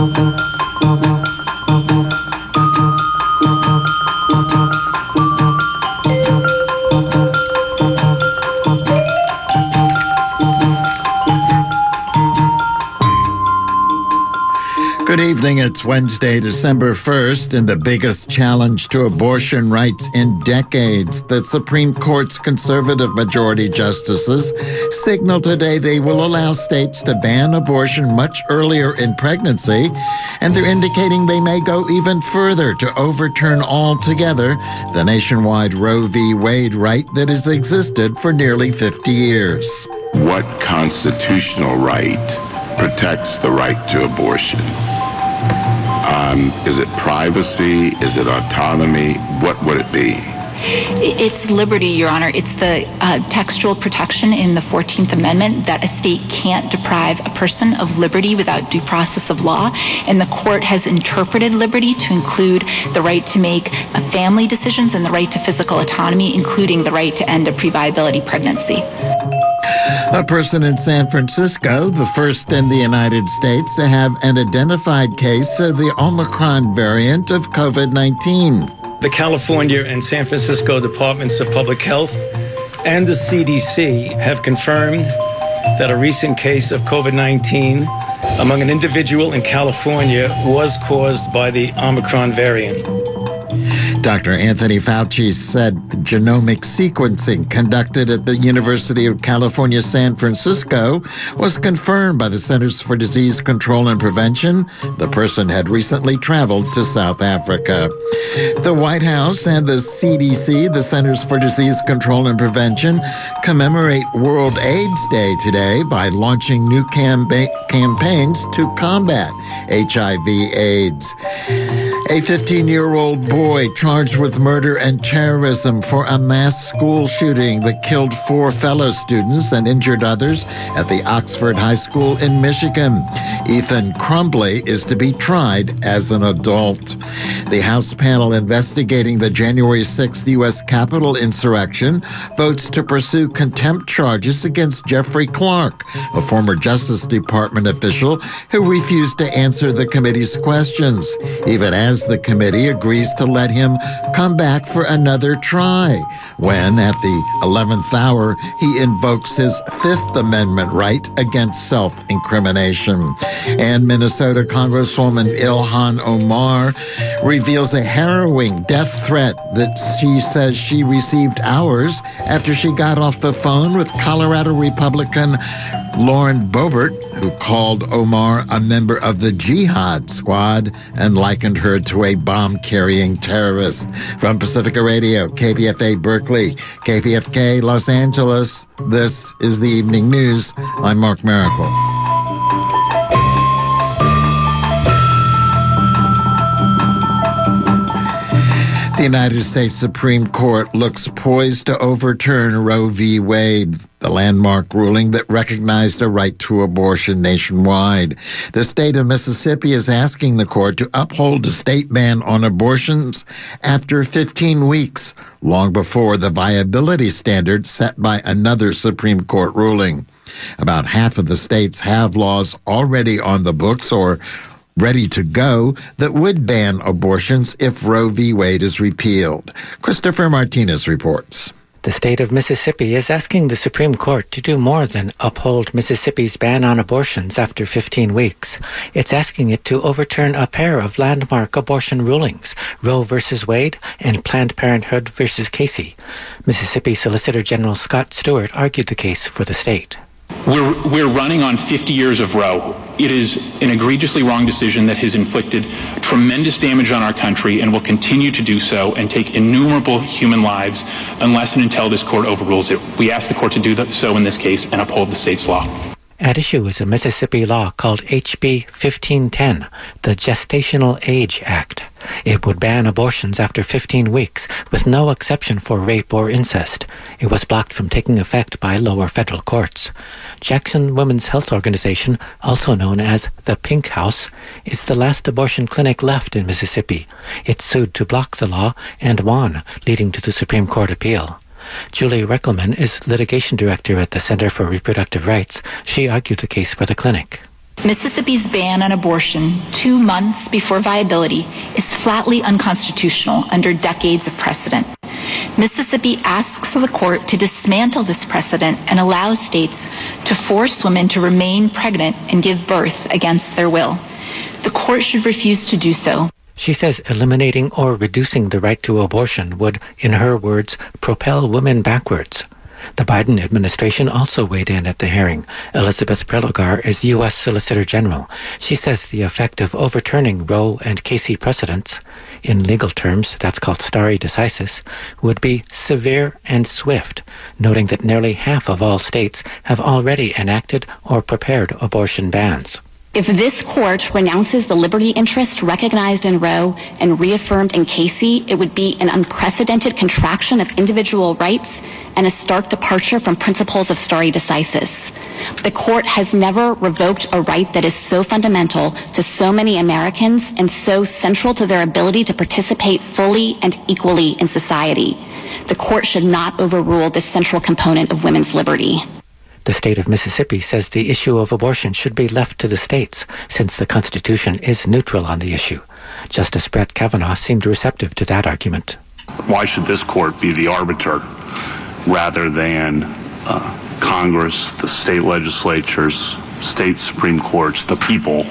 Good evening. It's Wednesday, December 1st, and the biggest challenge to abortion rights in decades. The Supreme Court's conservative majority justices signal today they will allow states to ban abortion much earlier in pregnancy, and they're indicating they may go even further to overturn altogether the nationwide Roe v. Wade right that has existed for nearly 50 years. What constitutional right protects the right to abortion? Um, is it privacy? Is it autonomy? What would it be? It's liberty, Your Honor. It's the uh, textual protection in the 14th Amendment that a state can't deprive a person of liberty without due process of law. And the court has interpreted liberty to include the right to make uh, family decisions and the right to physical autonomy, including the right to end a pre-viability pregnancy. A person in San Francisco, the first in the United States to have an identified case of the Omicron variant of COVID 19. The California and San Francisco Departments of Public Health and the CDC have confirmed that a recent case of COVID 19 among an individual in California was caused by the Omicron variant. Dr. Anthony Fauci said genomic sequencing conducted at the University of California, San Francisco was confirmed by the Centers for Disease Control and Prevention. The person had recently traveled to South Africa. The White House and the CDC, the Centers for Disease Control and Prevention, commemorate World AIDS Day today by launching new campaigns to combat HIV AIDS. A 15 year old boy charged with murder and terrorism for a mass school shooting that killed four fellow students and injured others at the Oxford High School in Michigan. Ethan Crumbley is to be tried as an adult. The House panel investigating the January 6th U.S. Capitol insurrection votes to pursue contempt charges against Jeffrey Clark, a former Justice Department official who refused to answer the committee's questions, even as the committee agrees to let him come back for another try when, at the 11th hour, he invokes his Fifth Amendment right against self incrimination. And Minnesota Congresswoman Ilhan Omar reveals a harrowing death threat that she says she received hours after she got off the phone with Colorado Republican Lauren Boebert, who called Omar a member of the Jihad Squad and likened her to a bomb carrying terrorist. From Pacifica Radio, KPFA Berkeley, KPFK Los Angeles, this is the evening news. I'm Mark Mericle. The United States Supreme Court looks poised to overturn Roe v. Wade, the landmark ruling that recognized a right to abortion nationwide. The state of Mississippi is asking the court to uphold a state ban on abortions after 15 weeks, long before the viability standard set by another Supreme Court ruling. About half of the states have laws already on the books or ready to go that would ban abortions if Roe v. Wade is repealed. Christopher Martinez reports. The state of Mississippi is asking the Supreme Court to do more than uphold Mississippi's ban on abortions after 15 weeks. It's asking it to overturn a pair of landmark abortion rulings, Roe v. Wade and Planned Parenthood v. Casey. Mississippi Solicitor General Scott Stewart argued the case for the state. We're, we're running on 50 years of Roe. It is an egregiously wrong decision that has inflicted tremendous damage on our country and will continue to do so and take innumerable human lives unless and until this court overrules it. We ask the court to do so in this case and uphold the state's law. At issue is a Mississippi law called HB 1510, the Gestational Age Act. It would ban abortions after 15 weeks, with no exception for rape or incest. It was blocked from taking effect by lower federal courts. Jackson Women's Health Organization, also known as the Pink House, is the last abortion clinic left in Mississippi. It sued to block the law and won, leading to the Supreme Court appeal. Julie Rikelman is litigation director at the Center for Reproductive Rights. She argued the case for the clinic. Mississippi's ban on abortion two months before viability is flatly unconstitutional under decades of precedent. Mississippi asks the court to dismantle this precedent and allow states to force women to remain pregnant and give birth against their will. The court should refuse to do so. She says eliminating or reducing the right to abortion would, in her words, propel women backwards. The Biden administration also weighed in at the hearing. Elizabeth Prelogar is U.S. Solicitor General. She says the effect of overturning Roe and Casey precedents, in legal terms, that's called stare decisis, would be severe and swift, noting that nearly half of all states have already enacted or prepared abortion bans. If this court renounces the liberty interest recognized in Roe and reaffirmed in Casey, it would be an unprecedented contraction of individual rights and a stark departure from principles of stare decisis. The court has never revoked a right that is so fundamental to so many Americans and so central to their ability to participate fully and equally in society. The court should not overrule this central component of women's liberty. The state of Mississippi says the issue of abortion should be left to the states, since the Constitution is neutral on the issue. Justice Brett Kavanaugh seemed receptive to that argument. Why should this court be the arbiter rather than uh, Congress, the state legislatures, state Supreme Courts, the people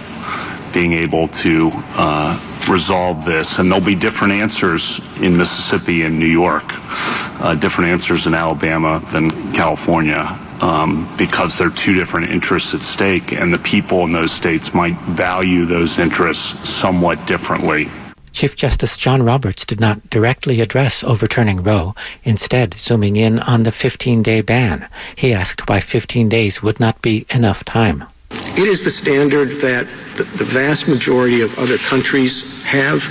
being able to uh, resolve this? And there'll be different answers in Mississippi and New York, uh, different answers in Alabama than California um, because there are two different interests at stake, and the people in those states might value those interests somewhat differently. Chief Justice John Roberts did not directly address overturning Roe, instead zooming in on the 15-day ban. He asked why 15 days would not be enough time. It is the standard that the, vast majority of other countries have.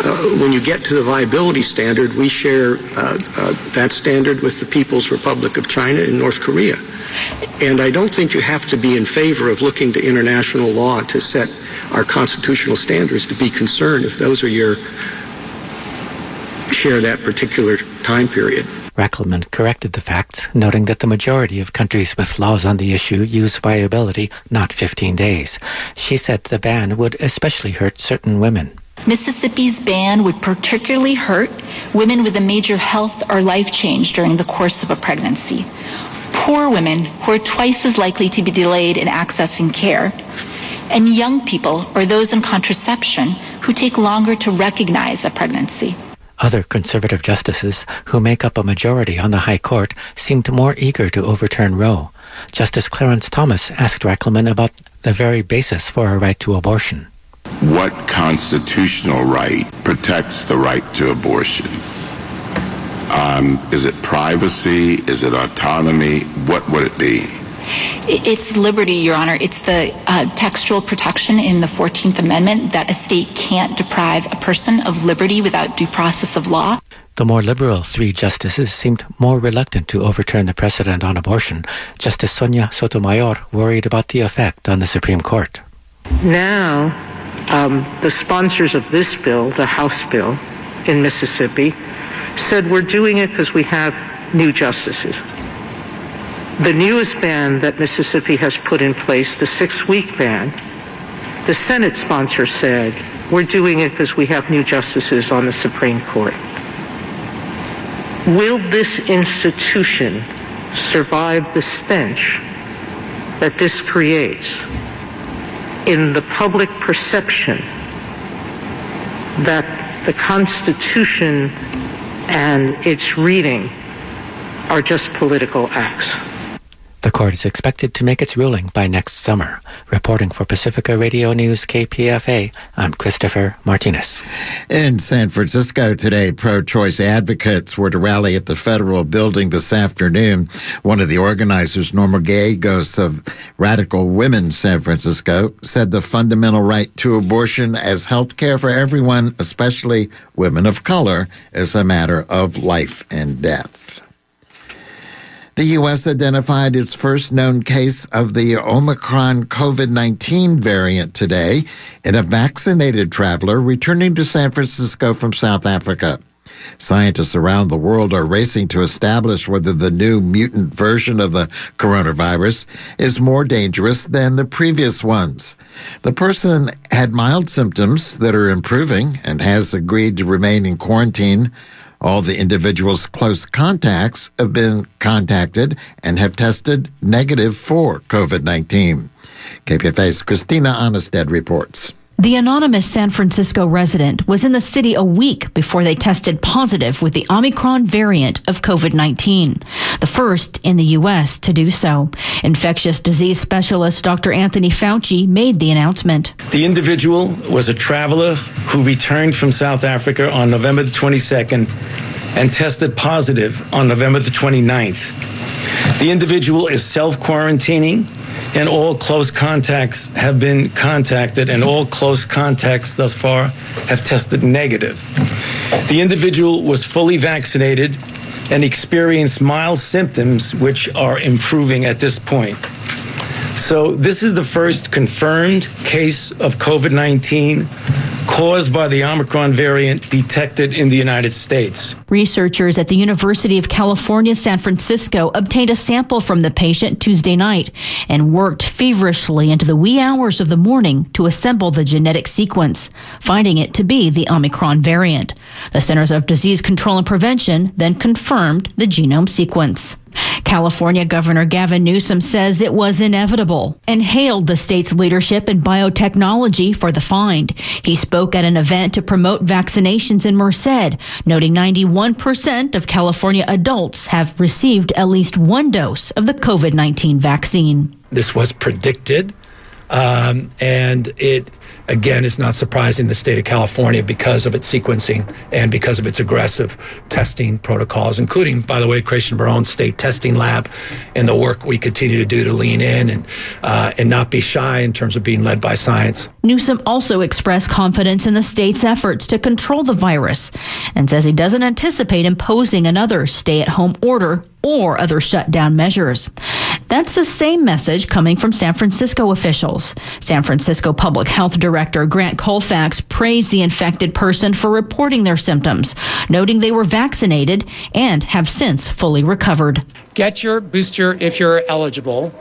Uh, when you get to the viability standard, we share uh, uh, that standard with the People's Republic of China and North Korea. And I don't think you have to be in favor of looking to international law to set our constitutional standards to be concerned if those are your share that particular time period. Rikelman corrected the facts, noting that the majority of countries with laws on the issue use viability, not 15 days. She said the ban would especially hurt certain women. Mississippi's ban would particularly hurt women with a major health or life change during the course of a pregnancy. Poor women who are twice as likely to be delayed in accessing care. And young people or those on contraception who take longer to recognize a pregnancy. Other conservative justices, who make up a majority on the High Court, seemed more eager to overturn Roe. Justice Clarence Thomas asked Rikelman about the very basis for a right to abortion. What constitutional right protects the right to abortion? Um, is it privacy? Is it autonomy? What would it be? It's liberty, Your Honor. It's the uh, textual protection in the 14th Amendment that a state can't deprive a person of liberty without due process of law. The more liberal three justices seemed more reluctant to overturn the precedent on abortion. Justice Sonia Sotomayor worried about the effect on the Supreme Court. Now, um, the sponsors of this bill, the House bill in Mississippi, said we're doing it because we have new justices. The newest ban that Mississippi has put in place, the six-week ban, the Senate sponsor said, we're doing it because we have new justices on the Supreme Court. Will this institution survive the stench that this creates in the public perception that the Constitution and its reading are just political acts? The court is expected to make its ruling by next summer. Reporting for Pacifica Radio News KPFA, I'm Christopher Martinez. In San Francisco today, pro choice advocates were to rally at the federal building this afternoon. One of the organizers, Norma Gallegos of Radical Women San Francisco, said the fundamental right to abortion as health care for everyone, especially women of color, is a matter of life and death. The U.S. identified its first known case of the Omicron COVID 19 variant today in a vaccinated traveler returning to San Francisco from South Africa. Scientists around the world are racing to establish whether the new mutant version of the coronavirus is more dangerous than the previous ones. The person had mild symptoms that are improving and has agreed to remain in quarantine. All the individual's close contacts have been contacted and have tested negative for COVID 19. KPFA's Christina Aanestad reports. The anonymous San Francisco resident was in the city a week before they tested positive with the Omicron variant of COVID 19, the first in the U.S. to do so. Infectious disease specialist Dr. Anthony Fauci made the announcement. The individual was a traveler who returned from South Africa on November the 22nd and tested positive on November the 29th. The individual is self quarantining and all close contacts have been contacted, and all close contacts thus far have tested negative. The individual was fully vaccinated and experienced mild symptoms, which are improving at this point. So, this is the first confirmed case of COVID 19 caused by the Omicron variant detected in the United States. Researchers at the University of California, San Francisco obtained a sample from the patient Tuesday night and worked feverishly into the wee hours of the morning to assemble the genetic sequence, finding it to be the Omicron variant. The Centers of Disease Control and Prevention then confirmed the genome sequence. California Governor Gavin Newsom says it was inevitable and hailed the state's leadership in biotechnology for the find. He spoke at an event to promote vaccinations in Merced, noting 91% of California adults have received at least one dose of the COVID 19 vaccine. This was predicted, um, and it again, is not surprising the state of California because of its sequencing and because of its aggressive testing protocols, including, by the way, creation of our own state testing lab and the work we continue to do to lean in and uh, and not be shy in terms of being led by science. Newsom also expressed confidence in the state's efforts to control the virus and says he doesn't anticipate imposing another stay-at-home order or other shutdown measures. That's the same message coming from San Francisco officials. San Francisco Public Health Director Grant Colfax praised the infected person for reporting their symptoms, noting they were vaccinated and have since fully recovered. Get your booster if you're eligible.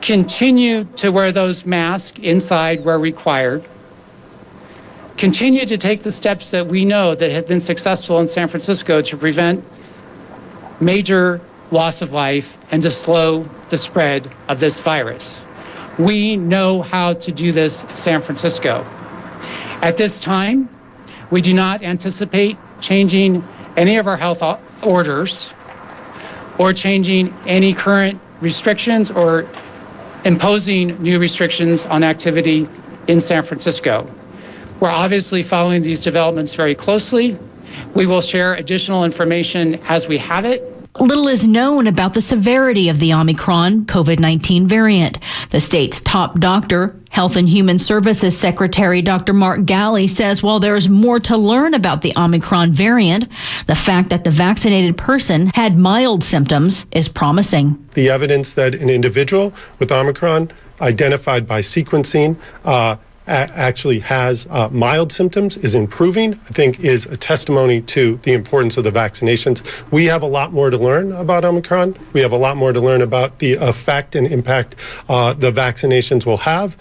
Continue to wear those masks inside where required. Continue to take the steps that we know that have been successful in San Francisco to prevent major loss of life and to slow the spread of this virus. We know how to do this in San Francisco. At this time, we do not anticipate changing any of our health orders or changing any current restrictions or imposing new restrictions on activity in San Francisco. We're obviously following these developments very closely. We will share additional information as we have it Little is known about the severity of the Omicron COVID 19 variant. The state's top doctor, Health and Human Services Secretary Dr. Mark Ghaly says while there is more to learn about the Omicron variant, the fact that the vaccinated person had mild symptoms is promising. The evidence that an individual with Omicron identified by sequencing uh, actually has uh, mild symptoms, is improving, I think is a testimony to the importance of the vaccinations. We have a lot more to learn about Omicron. We have a lot more to learn about the effect and impact uh, the vaccinations will have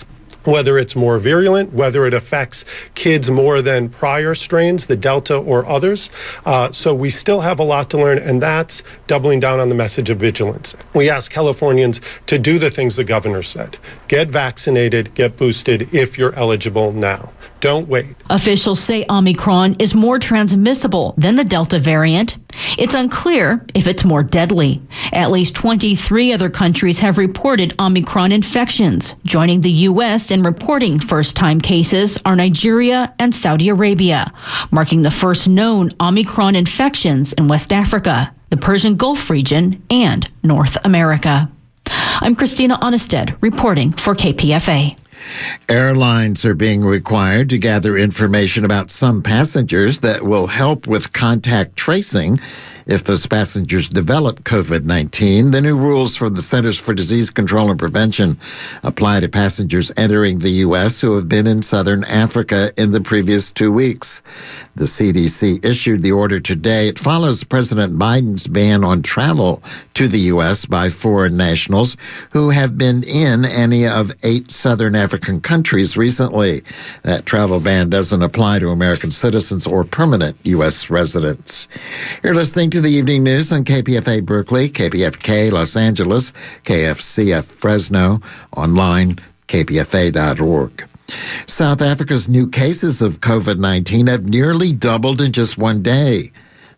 whether it's more virulent, whether it affects kids more than prior strains, the Delta or others. Uh, so we still have a lot to learn, and that's doubling down on the message of vigilance. We ask Californians to do the things the governor said get vaccinated, get boosted if you're eligible now. Don't wait. Officials say Omicron is more transmissible than the Delta variant. It's unclear if it's more deadly. At least 23 other countries have reported Omicron infections. Joining the U.S. in reporting first time cases are Nigeria and Saudi Arabia, marking the first known Omicron infections in West Africa, the Persian Gulf region, and North America. I'm Christina Aanestad reporting for KPFA. Airlines are being required to gather information about some passengers that will help with contact tracing If those passengers develop COVID 19, the new rules from the Centers for Disease Control and Prevention apply to passengers entering the U.S. who have been in southern Africa in the previous two weeks. The CDC issued the order today. It follows President Biden's ban on travel to the U.S. by foreign nationals who have been in any of eight southern African countries recently. That travel ban doesn't apply to American citizens or permanent U.S. residents. You're listening to the evening news on KPFA Berkeley, KPFK Los Angeles, KFCF Fresno, online, kpfa.org. South Africa's new cases of COVID 19 have nearly doubled in just one day.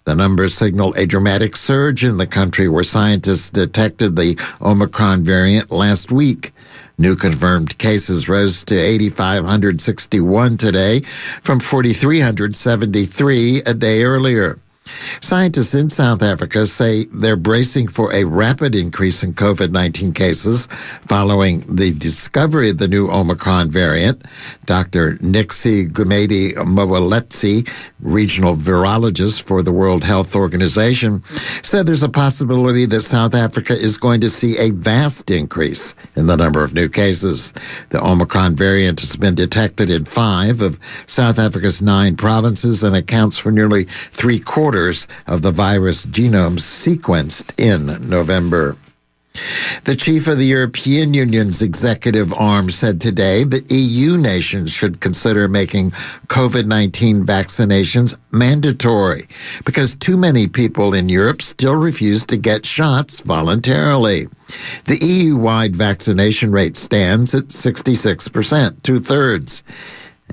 The numbers signal a dramatic surge in the country where scientists detected the Omicron variant last week. New confirmed cases rose to 8,561 today from 4,373 a day earlier. Scientists in South Africa say they're bracing for a rapid increase in COVID 19 cases following the discovery of the new Omicron variant. Dr. Nicksy Gumede Moeletsi, regional virologist for the World Health Organization, said there's a possibility that South Africa is going to see a vast increase in the number of new cases. The Omicron variant has been detected in five of South Africa's nine provinces and accounts for nearly three quarters of the virus genome sequenced in November. The chief of the European Union's executive arm said today that EU nations should consider making COVID 19 vaccinations mandatory because too many people in Europe still refuse to get shots voluntarily. The EU wide vaccination rate stands at 66%, two thirds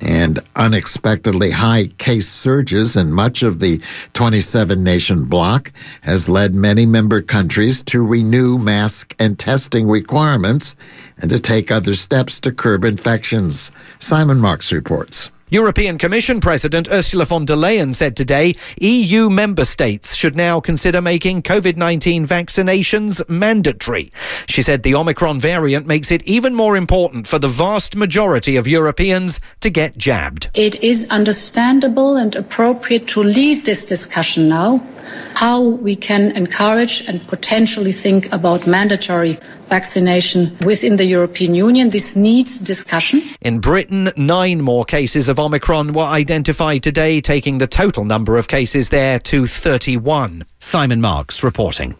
and unexpectedly high case surges in much of the 27 nation bloc has led many member countries to renew mask and testing requirements and to take other steps to curb infections. Simon Marks reports. European Commission President Ursula von der Leyen said today EU member states should now consider making COVID 19 vaccinations mandatory. She said the Omicron variant makes it even more important for the vast majority of Europeans to get jabbed. It is understandable and appropriate to lead this discussion now how we can encourage and potentially think about mandatory vaccination within the European Union. This needs discussion. In Britain, nine more cases of Omicron were identified today, taking the total number of cases there to 31. Simon Marks reporting.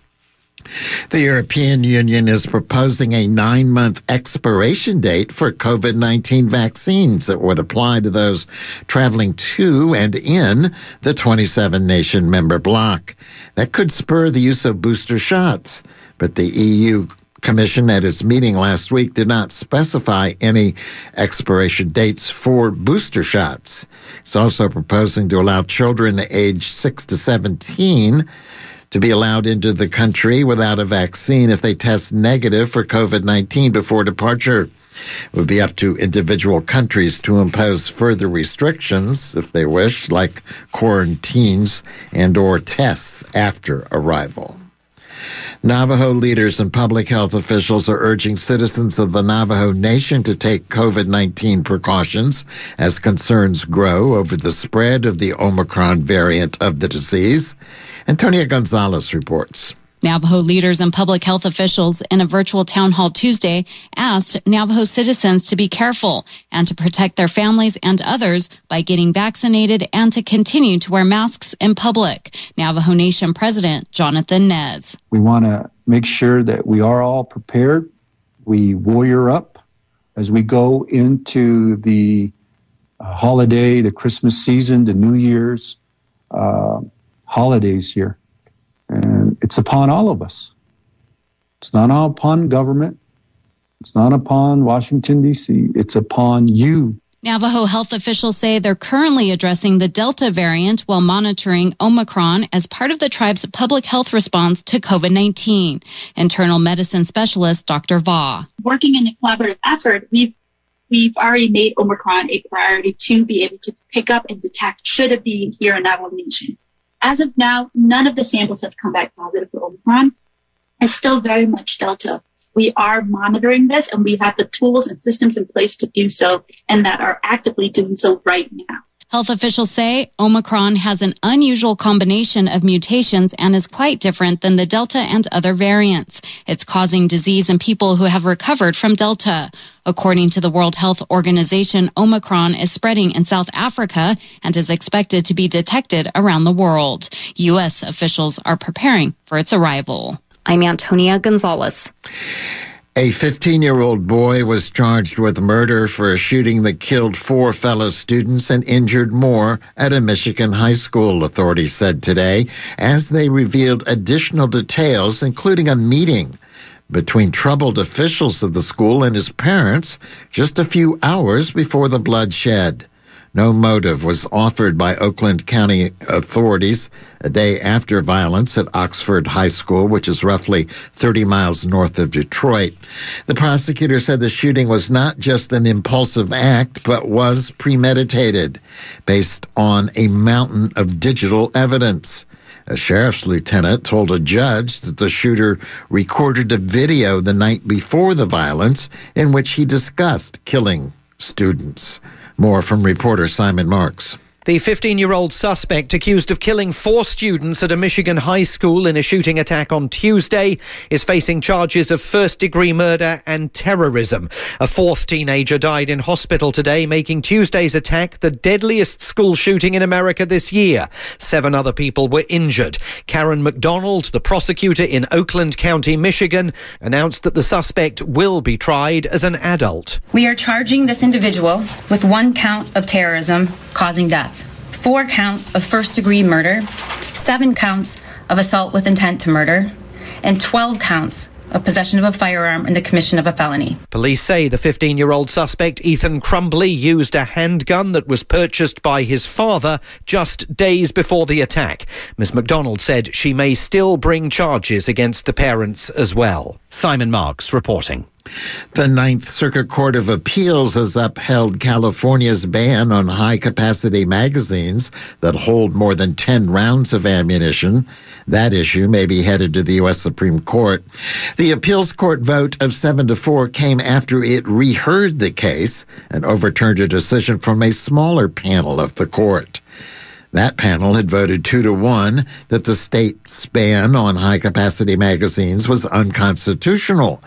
The European Union is proposing a nine month expiration date for COVID 19 vaccines that would apply to those traveling to and in the 27 nation member bloc. That could spur the use of booster shots, but the EU Commission at its meeting last week did not specify any expiration dates for booster shots. It's also proposing to allow children aged 6 to 17 to be allowed into the country without a vaccine if they test negative for COVID 19 before departure. It would be up to individual countries to impose further restrictions if they wish, like quarantines and or tests after arrival. Navajo leaders and public health officials are urging citizens of the Navajo Nation to take COVID 19 precautions as concerns grow over the spread of the Omicron variant of the disease. Antonia Gonzales reports. Navajo leaders and public health officials in a virtual town hall Tuesday asked Navajo citizens to be careful and to protect their families and others by getting vaccinated and to continue to wear masks in public. Navajo Nation President Jonathan Nez. We want to make sure that we are all prepared. We warrior up as we go into the uh, holiday, the Christmas season, the New Year's uh, holidays here. And it's upon all of us. It's not all upon government. It's not upon Washington, D.C. It's upon you. Navajo health officials say they're currently addressing the Delta variant while monitoring Omicron as part of the tribe's public health response to COVID 19. Internal medicine specialist Dr. Va. Working in a collaborative effort, we've we've already made Omicron a priority to be able to pick up and detect should it be here in Navajo Nation. As of now, none of the samples have come back positive for Omicron. It's still very much Delta. We are monitoring this and we have the tools and systems in place to do so and that are actively doing so right now. Health officials say Omicron has an unusual combination of mutations and is quite different than the Delta and other variants. It's causing disease in people who have recovered from Delta. According to the World Health Organization, Omicron is spreading in South Africa and is expected to be detected around the world. U.S. officials are preparing for its arrival. I'm Antonia Gonzales. A 15 year old boy was charged with murder for a shooting that killed four fellow students and injured more at a Michigan high school, authorities said today, as they revealed additional details, including a meeting between troubled officials of the school and his parents just a few hours before the bloodshed. No motive was offered by Oakland County authorities a day after violence at Oxford High School, which is roughly 30 miles north of Detroit. The prosecutor said the shooting was not just an impulsive act, but was premeditated based on a mountain of digital evidence. A sheriff's lieutenant told a judge that the shooter recorded a video the night before the violence in which he discussed killing students. More from reporter Simon Marks. The 15 year old suspect accused of killing four students at a Michigan high school in a shooting attack on Tuesday is facing charges of first degree murder and terrorism. A fourth teenager died in hospital today, making Tuesday's attack the deadliest school shooting in America this year. Seven other people were injured. Karen McDonald, the prosecutor in Oakland County, Michigan, announced that the suspect will be tried as an adult. We are charging this individual with one count of terrorism causing death four counts of first degree murder, seven counts of assault with intent to murder, and 12 counts of possession of a firearm and the commission of a felony. Police say the 15 year old suspect, Ethan Crumbley, used a handgun that was purchased by his father just days before the attack. Ms. McDonald said she may still bring charges against the parents as well. Simon Marks reporting. The Ninth Circuit Court of Appeals has upheld California's ban on high capacity magazines that hold more than 10 rounds of ammunition. That issue may be headed to the U.S. Supreme Court. The appeals court vote of 7 to 4 came after it reheard the case and overturned a decision from a smaller panel of the court. That panel had voted two to one that the state's ban on high capacity magazines was unconstitutional.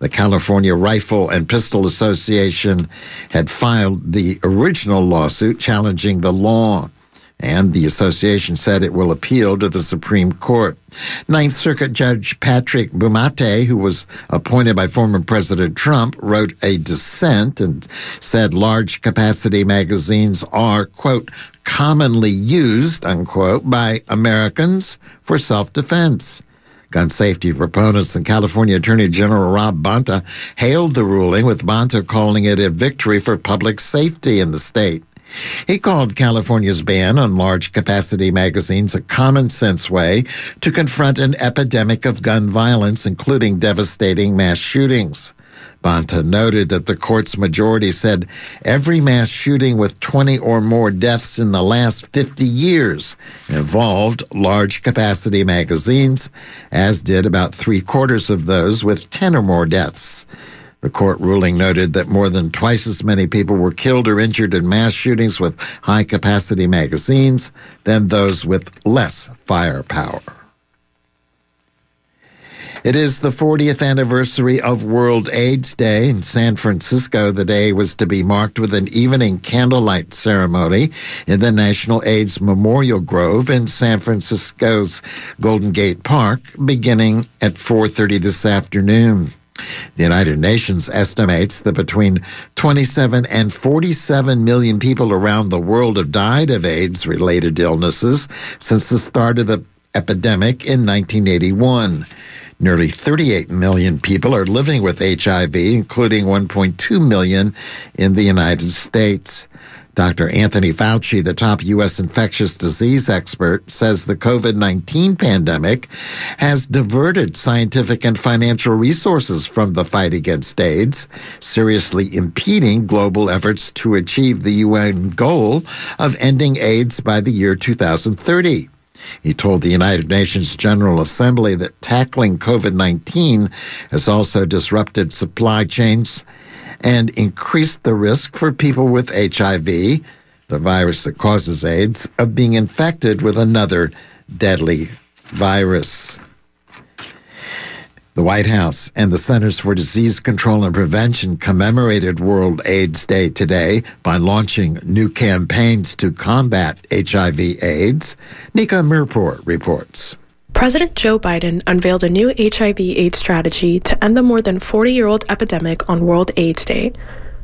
The California Rifle and Pistol Association had filed the original lawsuit challenging the law and the association said it will appeal to the Supreme Court. Ninth Circuit Judge Patrick Bumatay, who was appointed by former President Trump, wrote a dissent and said large capacity magazines are, quote, commonly used, unquote, by Americans for self defense. Gun safety proponents and California Attorney General Rob Bonta hailed the ruling, with Bonta calling it a victory for public safety in the state. He called California's ban on large capacity magazines a common sense way to confront an epidemic of gun violence, including devastating mass shootings. Bonta noted that the court's majority said every mass shooting with 20 or more deaths in the last 50 years involved large capacity magazines, as did about three quarters of those with 10 or more deaths. The court ruling noted that more than twice as many people were killed or injured in mass shootings with high capacity magazines than those with less firepower. It is the 40th anniversary of World AIDS Day in San Francisco. The day was to be marked with an evening candlelight ceremony in the National AIDS Memorial Grove in San Francisco's Golden Gate Park beginning at 4:30 this afternoon. The United Nations estimates that between 27 and 47 million people around the world have died of AIDS related illnesses since the start of the epidemic in 1981. Nearly 38 million people are living with HIV, including 1.2 million in the United States. Dr. Anthony Fauci, the top U.S. infectious disease expert, says the COVID 19 pandemic has diverted scientific and financial resources from the fight against AIDS, seriously impeding global efforts to achieve the UN goal of ending AIDS by the year 2030. He told the United Nations General Assembly that tackling COVID 19 has also disrupted supply chains and increased the risk for people with HIV, the virus that causes AIDS, of being infected with another deadly virus. The White House and the Centers for Disease Control and Prevention commemorated World AIDS Day today by launching new campaigns to combat HIV AIDS. Nika Mirpour reports. President Joe Biden unveiled a new HIV AIDS strategy to end the more than 40 year old epidemic on World AIDS Day.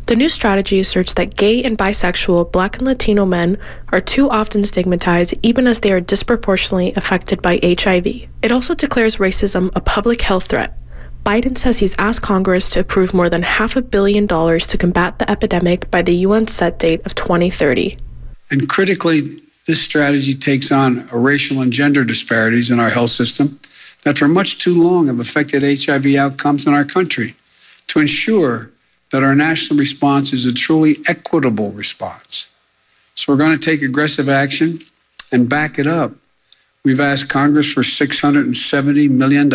The new strategy asserts that gay and bisexual black and Latino men are too often stigmatized even as they are disproportionately affected by HIV. It also declares racism a public health threat. Biden says he's asked Congress to approve more than half a billion dollars to combat the epidemic by the UN set date of 2030. And critically, this strategy takes on racial and gender disparities in our health system that for much too long have affected HIV outcomes in our country. To ensure that our national response is a truly equitable response. So we're going to take aggressive action and back it up. We've asked Congress for $670 million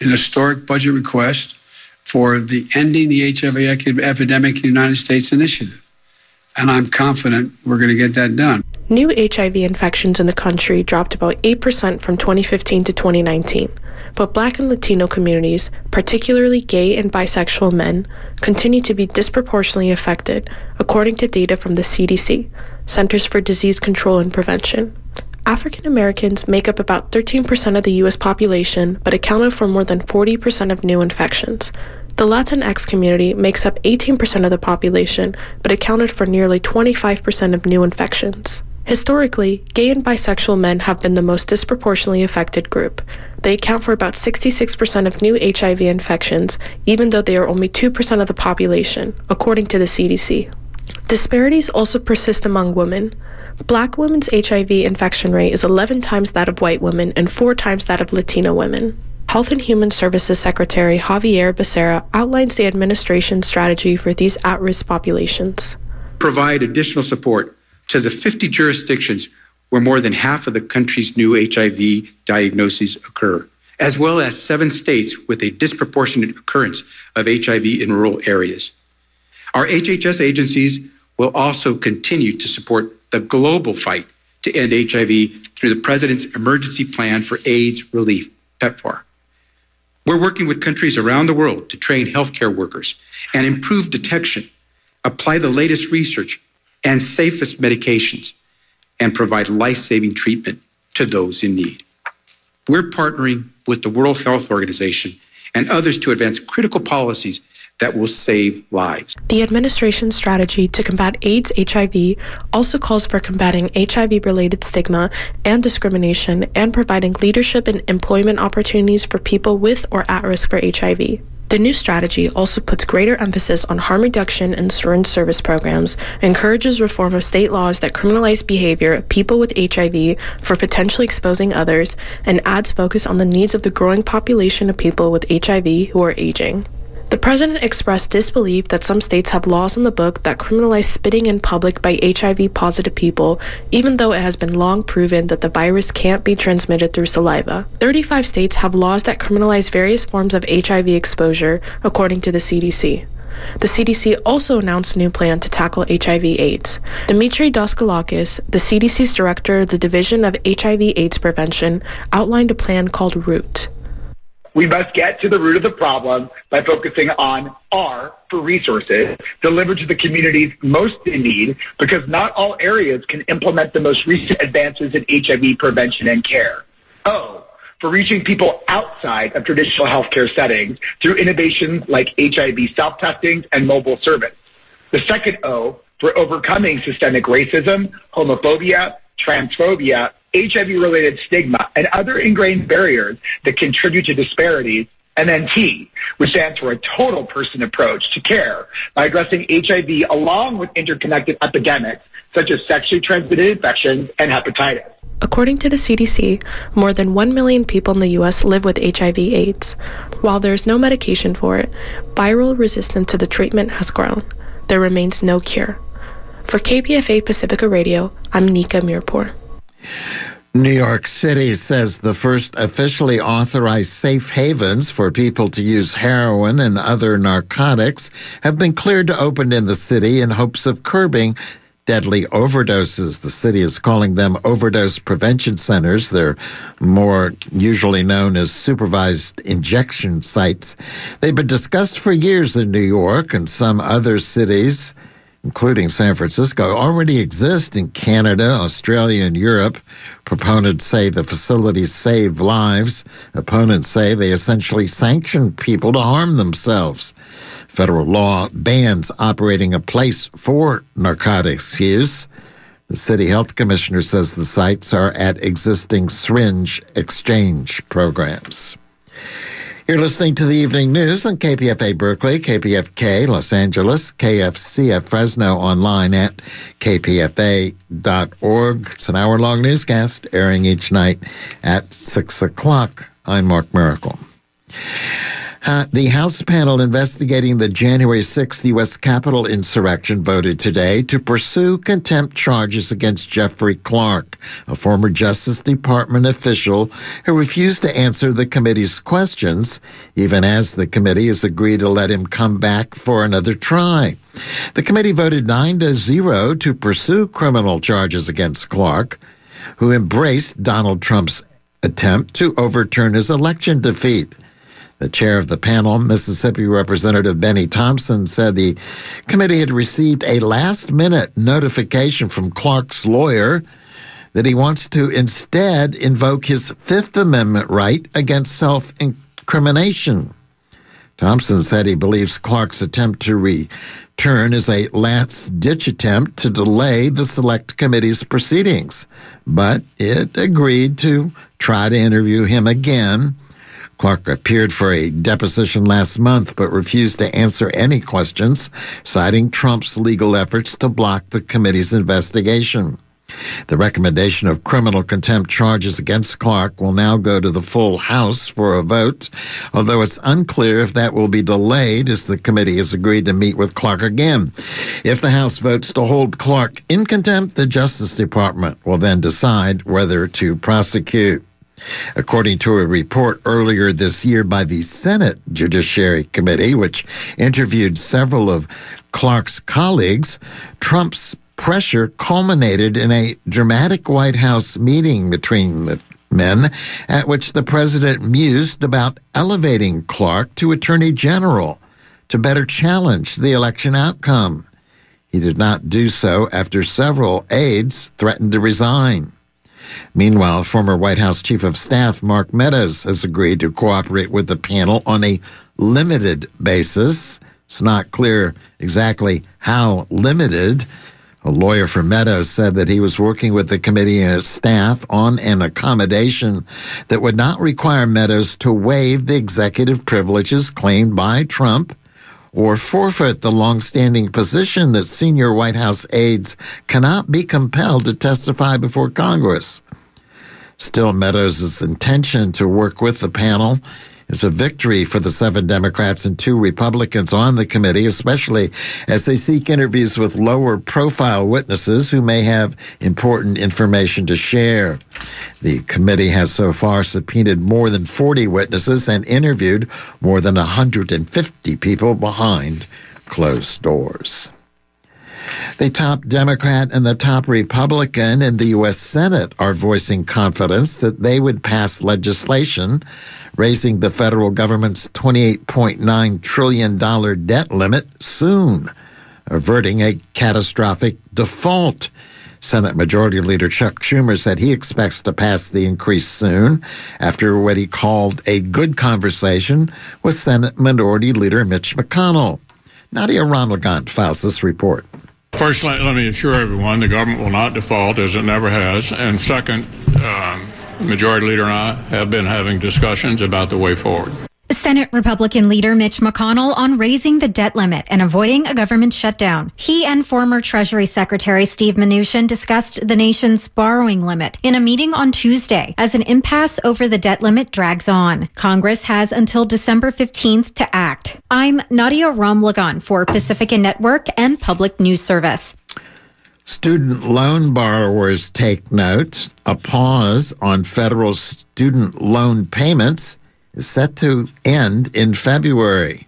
in historic budget request for the Ending the HIV Epidemic in the United States initiative. And I'm confident we're going to get that done. New HIV infections in the country dropped about 8% from 2015 to 2019 but Black and Latino communities, particularly gay and bisexual men, continue to be disproportionately affected, according to data from the CDC, Centers for Disease Control and Prevention. African Americans make up about 13% of the U.S. population, but accounted for more than 40% of new infections. The Latinx community makes up 18% of the population, but accounted for nearly 25% of new infections. Historically, gay and bisexual men have been the most disproportionately affected group. They account for about 66% of new HIV infections, even though they are only 2% of the population, according to the CDC. Disparities also persist among women. Black women's HIV infection rate is 11 times that of white women and 4 times that of Latino women. Health and Human Services Secretary Xavier Becerra outlines the administration's strategy for these at risk populations. Provide additional support to the 50 jurisdictions where more than half of the country's new HIV diagnoses occur, as well as seven states with a disproportionate occurrence of HIV in rural areas. Our HHS agencies will also continue to support the global fight to end HIV through the President's Emergency Plan for AIDS Relief, PEPFAR. We're working with countries around the world to train healthcare workers and improve detection, apply the latest research and safest medications and provide life saving treatment to those in need. We're partnering with the World Health Organization and others to advance critical policies that will save lives. The administration's strategy to combat AIDS HIV also calls for combating HIV related stigma and discrimination and providing leadership and employment opportunities for people with or at risk for HIV. The new strategy also puts greater emphasis on harm reduction and syringe service programs, encourages reform of state laws that criminalize behavior of people with HIV for potentially exposing others, and adds focus on the needs of the growing population of people with HIV who are aging. The president expressed disbelief that some states have laws in the book that criminalize spitting in public by HIV positive people, even though it has been long proven that the virus can't be transmitted through saliva. 35 states have laws that criminalize various forms of HIV exposure, according to the CDC. The CDC also announced a new plan to tackle HIV/AIDS. Dimitri Daskalakis, the CDC's director of the Division of HIV/AIDS Prevention, outlined a plan called ROOT. We must get to the root of the problem by focusing on R for resources delivered to the communities most in need because not all areas can implement the most recent advances in HIV prevention and care. O for reaching people outside of traditional healthcare settings through innovations like HIV self-testing and mobile service. The second O for overcoming systemic racism, homophobia, transphobia, HIV related stigma, and other ingrained barriers that contribute to disparities. And then T, which stands for a total person approach to care by addressing HIV along with interconnected epidemics such as sexually transmitted infections and hepatitis. According to the CDC, more than 1 million people in the U.S. live with HIV AIDS. While there is no medication for it, viral resistance to the treatment has grown. There remains no cure. For KPFA Pacifica Radio, I'm Nika Mirpour. New York City says the first officially authorized safe havens for people to use heroin and other narcotics have been cleared to open in the city in hopes of curbing deadly overdoses. The city is calling them overdose prevention centers. They're more usually known as supervised injection sites. They've been discussed for years in New York and some other cities including San Francisco, already exist in Canada, Australia, and Europe. Proponents say the facilities save lives. Opponents say they essentially sanction people to harm themselves. Federal law bans operating a place for narcotics use. The city health commissioner says the sites are at existing syringe exchange programs. You're listening to the evening news on KPFA Berkeley, KPFK Los Angeles, KFCF Fresno online at kpfa.org. It's an hour long newscast airing each night at 6 o'clock. I'm Mark Mericle. Uh, the House panel investigating the January 6th U.S. Capitol insurrection voted today to pursue contempt charges against Jeffrey Clark, a former Justice Department official who refused to answer the committee's questions, even as the committee has agreed to let him come back for another try. The committee voted 9 to 0 to pursue criminal charges against Clark, who embraced Donald Trump's attempt to overturn his election defeat. The chair of the panel, Mississippi Representative Benny Thompson, said the committee had received a last minute notification from Clark's lawyer that he wants to instead invoke his Fifth Amendment right against self incrimination. Thompson said he believes Clark's attempt to return is a last ditch attempt to delay the Select Committee's proceedings, but it agreed to try to interview him again Clark appeared for a deposition last month but refused to answer any questions, citing Trump's legal efforts to block the committee's investigation. The recommendation of criminal contempt charges against Clark will now go to the full House for a vote, although it's unclear if that will be delayed as the committee has agreed to meet with Clark again. If the House votes to hold Clark in contempt, the Justice Department will then decide whether to prosecute. According to a report earlier this year by the Senate Judiciary Committee, which interviewed several of Clark's colleagues, Trump's pressure culminated in a dramatic White House meeting between the men at which the president mused about elevating Clark to Attorney General to better challenge the election outcome. He did not do so after several aides threatened to resign. Meanwhile, former White House Chief of Staff Mark Meadows has agreed to cooperate with the panel on a limited basis. It's not clear exactly how limited. A lawyer for Meadows said that he was working with the committee and its staff on an accommodation that would not require Meadows to waive the executive privileges claimed by Trump or forfeit the longstanding position that senior White House aides cannot be compelled to testify before Congress. Still, Meadows' intention to work with the panel is a victory for the seven Democrats and two Republicans on the committee, especially as they seek interviews with lower profile witnesses who may have important information to share. The committee has so far subpoenaed more than 40 witnesses and interviewed more than 150 people behind closed doors. The top Democrat and the top Republican in the U.S. Senate are voicing confidence that they would pass legislation raising the federal government's $28.9 trillion debt limit soon, averting a catastrophic default. Senate Majority Leader Chuck Schumer said he expects to pass the increase soon after what he called a good conversation with Senate Minority Leader Mitch McConnell. Nadia Ramlagan files this report. First, let, let, me assure everyone the government will not default as it never has. And second, um, Majority Leader and I have been having discussions about the way forward. Senate Republican leader Mitch McConnell on raising the debt limit and avoiding a government shutdown. He and former Treasury Secretary Steve Mnuchin discussed the nation's borrowing limit in a meeting on Tuesday as an impasse over the debt limit drags on. Congress has until December 15th to act. I'm Nadia Ramlagan for Pacifica Network and Public News Service. Student loan borrowers take note. A pause on federal student loan payments is set to end in February.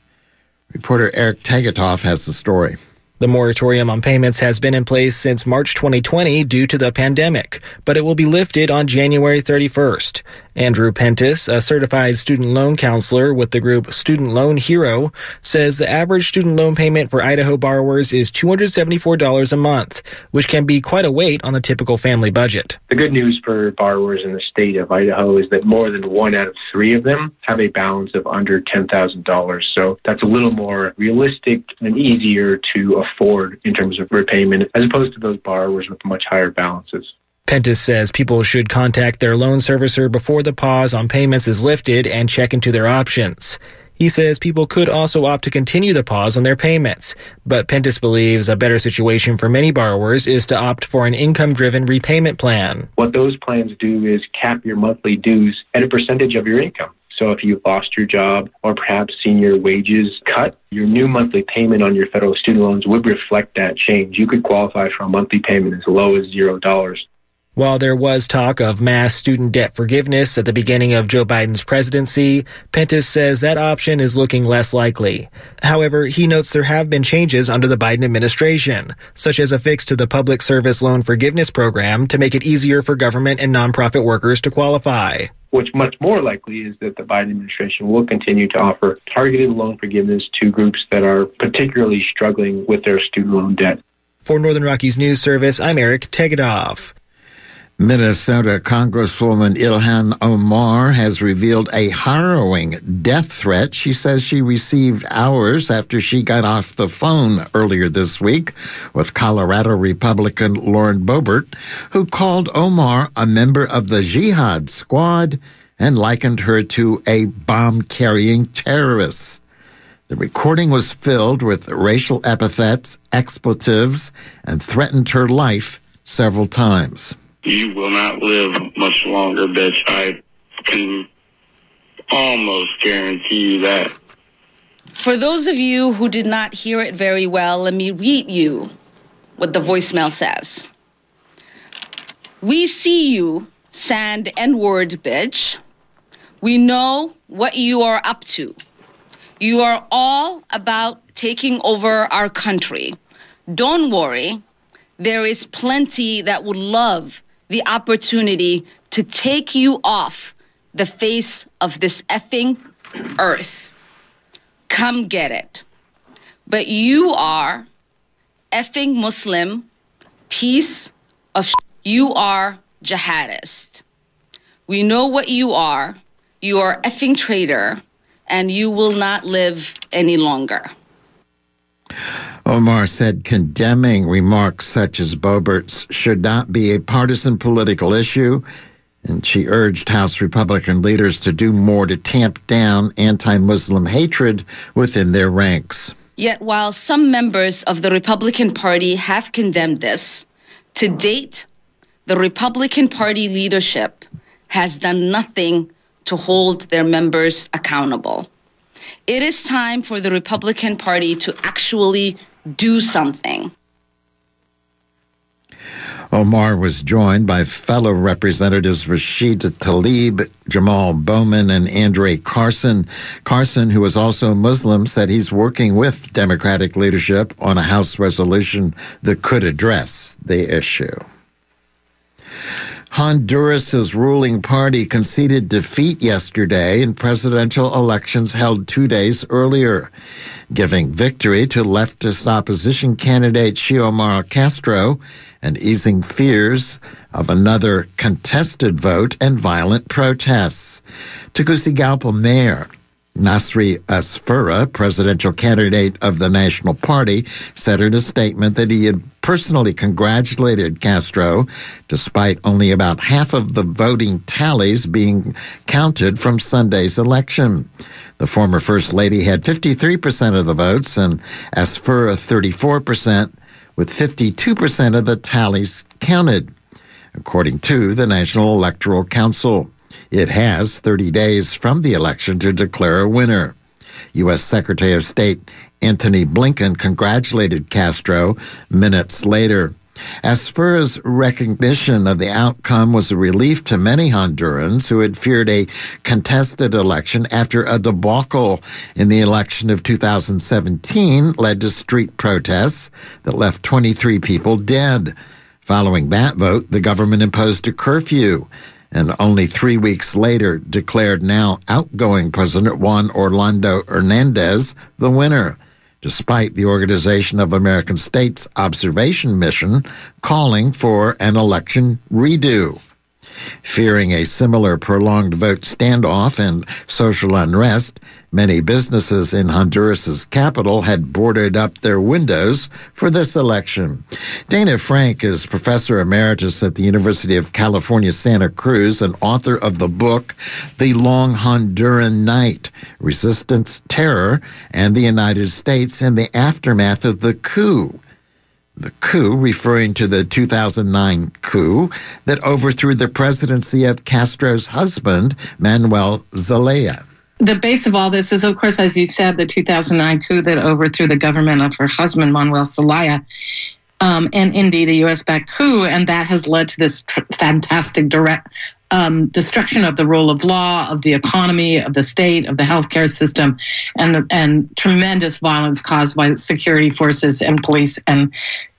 Reporter Eric Tegethoff has the story. The moratorium on payments has been in place since March 2020 due to the pandemic, but it will be lifted on January 31st. Andrew Pentis, a certified student loan counselor with the group Student Loan Hero, says the average student loan payment for Idaho borrowers is $274 a month, which can be quite a weight on the typical family budget. The good news for borrowers in the state of Idaho is that more than one out of three of them have a balance of under $10,000. So that's a little more realistic and easier to afford in terms of repayment as opposed to those borrowers with much higher balances. Pentis says people should contact their loan servicer before the pause on payments is lifted and check into their options. He says people could also opt to continue the pause on their payments, but Pentis believes a better situation for many borrowers is to opt for an income driven repayment plan. What those plans do is cap your monthly dues at a percentage of your income. So if you've lost your job or perhaps seen your wages cut, your new monthly payment on your federal student loans would reflect that change. You could qualify for a monthly payment as low as zero dollars. While there was talk of mass student debt forgiveness at the beginning of Joe Biden's presidency, Pentis says that option is looking less likely. However, he notes there have been changes under the Biden administration, such as a fix to the Public Service Loan Forgiveness Program to make it easier for government and nonprofit workers to qualify. What's much more likely is that the Biden administration will continue to offer targeted loan forgiveness to groups that are particularly struggling with their student loan debt. For Northern Rockies News Service, I'm Eric Tegethoff. Minnesota Congresswoman Ilhan Omar has revealed a harrowing death threat she says she received hours after she got off the phone earlier this week with Colorado Republican Lauren Boebert, who called Omar a member of the Jihad Squad and likened her to a bomb carrying terrorist. The recording was filled with racial epithets, expletives, and threatened her life several times you will not live much longer, bitch. I can almost guarantee you that. For those of you who did not hear it very well, let me read you what the voicemail says. We see you, sand and word bitch. We know what you are up to. You are all about taking over our country. Don't worry, there is plenty that would love the opportunity to take you off the face of this effing earth. Come get it. But you are effing Muslim, piece of sh- you are jihadist. We know what you are. You are effing traitor, and you will not live any longer. Omar said condemning remarks such as Boebert's should not be a partisan political issue, and she urged House Republican leaders to do more to tamp down anti Muslim hatred within their ranks. Yet, while some members of the Republican Party have condemned this, to date, the Republican Party leadership has done nothing to hold their members accountable. It is time for the Republican Party to actually do something. Omar was joined by fellow representatives Rashida Tlaib, Jamaal Bowman, and Andre Carson. Carson, who is also Muslim, said he's working with Democratic leadership on a House resolution that could address the issue. Honduras's ruling party conceded defeat yesterday in presidential elections held two days earlier, giving victory to leftist opposition candidate Xiomara Castro and easing fears of another contested vote and violent protests. Tegucigalpa Mayor Nasry Asfura, presidential candidate of the National Party, said in a statement that he had personally congratulated Castro, despite only about half of the voting tallies being counted from Sunday's election. The former First Lady had 53% of the votes and Asfura 34%, with 52% of the tallies counted, according to the National Electoral Council. It has 30 days from the election to declare a winner. U.S. Secretary of State Antony Blinken congratulated Castro minutes later. Asfura's recognition of the outcome was a relief to many Hondurans who had feared a contested election after a debacle in the election of 2017 led to street protests that left 23 people dead. Following that vote, the government imposed a curfew and only three weeks later declared now outgoing President Juan Orlando Hernandez the winner despite the Organization of American States observation mission calling for an election redo. Fearing a similar prolonged vote standoff and social unrest, many businesses in Honduras's capital had boarded up their windows for this election. Dana Frank is professor emeritus at the University of California, Santa Cruz, and author of the book The Long Honduran Night Resistance, Terror, and the United States in the Aftermath of the Coup the coup, referring to the 2009 coup that overthrew the presidency of Castro's husband, Manuel Zelaya. The base of all this is, of course, as you said, the 2009 coup that overthrew the government of her husband, Manuel Zelaya. Um, and indeed a U.S. backed coup, and that has led to this fantastic direct um, destruction of the rule of law, of the economy, of the state, of the healthcare system, and and tremendous violence caused by security forces and police and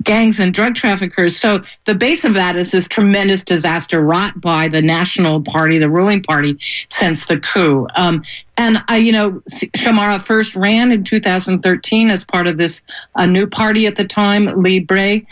gangs and drug traffickers. So the base of that is this tremendous disaster wrought by the national party, the ruling party, since the coup. Um, and I, you know, Xiomara first ran in 2013 as part of this uh, new party at the time, Libre